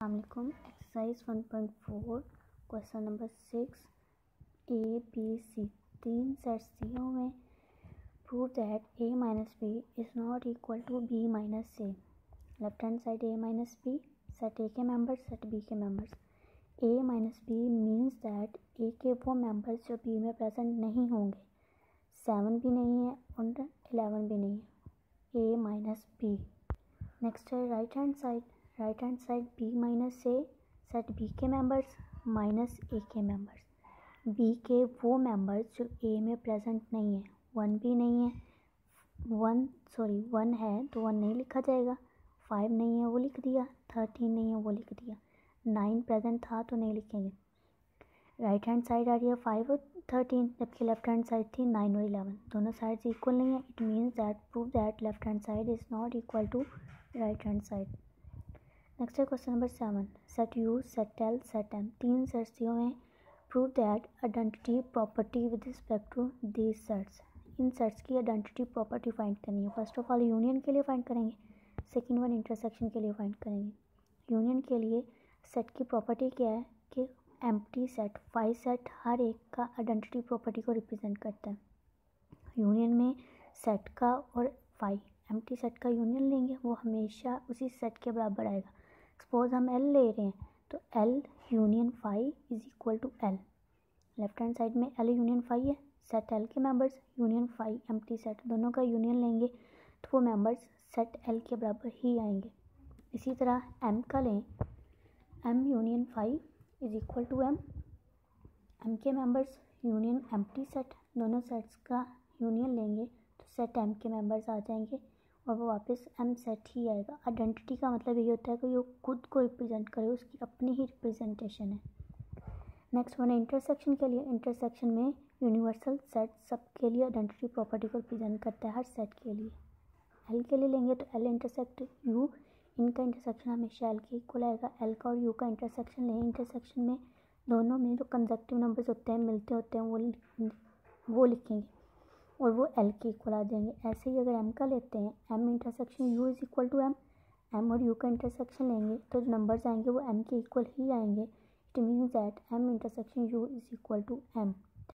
अलकुम exercise one point four question number six A B C तीन sets दिए हुए हैं prove that A minus B is not equal to B minus A left hand side A minus B set A के members set B के members A minus B means that A के वो members जो B में present नहीं होंगे. Seven भी नहीं है और एलेवन भी नहीं है. ए माइनस बी नेक्स्ट है right hand side right hand side B minus A set B के मेंबर्स माइनस ए के मेंबर्स बी के वो मेंबर्स जो ए में प्रेजेंट नहीं है वन भी नहीं है वन सॉरी वन है तो वन नहीं लिखा जाएगा फाइव नहीं है वो लिख दिया थर्टीन नहीं है वो लिख दिया नाइन प्रेजेंट था तो नहीं लिखेंगे. राइट हैंड साइड आ रही है फाइव और थर्टीन जबकि लेफ़्ट हैंड साइड थी नाइन और इलेवन दोनों साइड्स इक्वल नहीं है it means that prove that left hand side is not equal to right hand side next है question number seven set U set L set M तीन sets दिए हुए हैं prove that identity property with respect to these sets in sets की identity property find करनी है. First of all union के लिए फाइंड करेंगे. सेकेंड वन इंटरसेक्शन के लिए फाइंड करेंगे. यूनियन के लिए सेट की प्रॉपर्टी क्या है? कि एम्प्टी सेट फाइव सेट हर एक का आइडेंटिटी प्रॉपर्टी को रिप्रेजेंट करता है. यूनियन में सेट का और फाइव एम्प्टी सेट का यूनियन लेंगे, वो हमेशा उसी सेट के बराबर आएगा. सपोज़ हम एल ले रहे हैं तो L union five is equal to L left hand side में एल यूनियन फाइव है सेट एल के members union five M set दोनों का यूनियन लेंगे तो वो मेंबर्स सेट एल के बराबर ही आएँगे। इसी तरह एम का लें M union five is equal to M M के मेंबर्स यूनियन एम सेट दोनों सेट्स का यूनियन लेंगे तो सेट एम के मेंबर्स आ जाएँगे। और वो वापस एम सेट ही आएगा। आइडेंटिटी का मतलब यही होता है कि वो खुद को रिप्रेजेंट करे, उसकी अपनी ही रिप्रेजेंटेशन है। नेक्स्ट वन है इंटरसेक्शन के लिए। इंटरसेक्शन में यूनिवर्सल सेट सबके लिए आइडेंटिटी प्रॉपर्टी को रिप्रेजेंट करता है, हर सेट के लिए। एल के लिए लेंगे तो एल इंटरसेक्ट यू इनका इंटरसेक्शन हमेशा एल के इक्वल आएगा। एल का और यू का इंटरसेक्शन लें। इंटरसेक्शन में दोनों में जो कंजक्टिव नंबर्स होते हैं, मिलते होते हैं, वो वो लिखेंगे। और वो एल के इक्वल आ जाएँगे। ऐसे ही अगर एम का लेते हैं M intersection U is equal to M M और यू का इंटरसेक्शन लेंगे तो जो नंबर्स आएँगे वो एम के इक्वल ही आएँगे। It means that M intersection U is equal to M